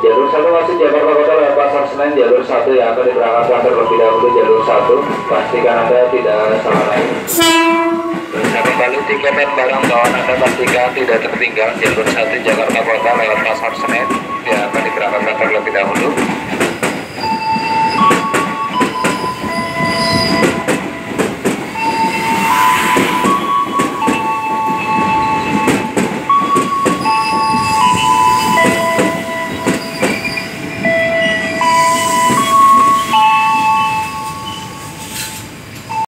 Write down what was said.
Jalur satu masuk Jakarta Kota lewat Pasar Senen jalur satu yang akan diberangkatkan terlebih dahulu jalur satu. Pastikan anda tidak salah naik kembali tiket dan barang bawaan anda pastikan tidak tertinggal jalur satu Jakarta Kota lewat Pasar Senen yang akan diberangkatkan terlebih dahulu.